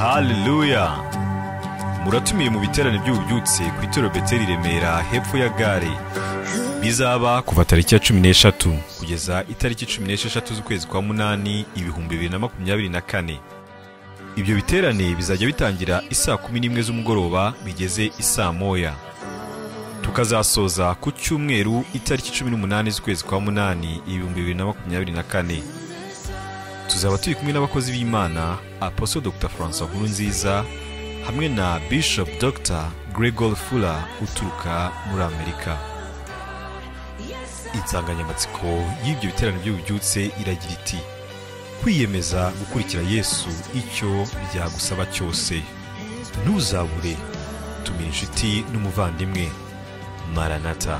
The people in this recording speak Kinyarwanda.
haleluya muratumiye mu biterane by'ububyutse ku itorero beteri remera hepfo ya gare. Bizaba kuva tariki ya cumi n'eshatu kugeza itariki cumi n'esheshatu z'ukwezi kwa munani ibihumbi bibiri na makumyabiri na kane. Ibyo biterane bizajya bitangira isaa kumi n'imwe z'umugoroba bigeze isaa moya. Tukazasoza ku cyumweru itariki cumi n'umunani z'ukwezi kwa munani ibihumbi bibiri na makumyabiri na kane. Tuzaba turi kumwe n'abakozi b'imana apostle dr. Francois nkurunziza hamwe na bishop dr. Gregor fuller uturuka muri amerika. Insanganyamatsiko y'ibyo biterane by'ububyutse iragira iti kwiyemeza gukurikira yesu icyo byagusaba cyose. Ntuzabure. Tumira inshuti n'umuvandimwe. Maranata